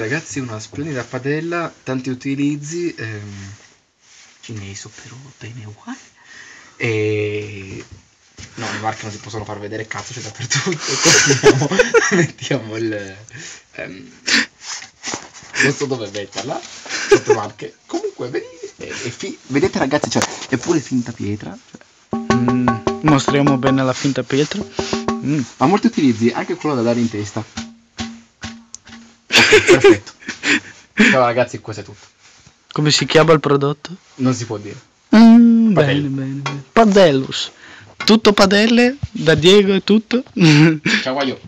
Ragazzi, una splendida padella, tanti utilizzi, ehm, cinese però bene uguale. E... No, le marche non si possono far vedere, cazzo c'è dappertutto. Mettiamo, il... ehm, non so dove metterla, sotto marche. Comunque, è fi- vedete ragazzi, cioè, è pure finta pietra, cioè, Mm, mostriamo bene la finta pietra. Mm. ha molti utilizzi, anche quello da dare in testa. Perfetto. Ciao ragazzi, questo è tutto. Come si chiama il prodotto? Non si può dire. Mm, Padelle. bene, bene, bene. Padellus. Tutto padelle, da Diego è tutto. Ciao, guaio.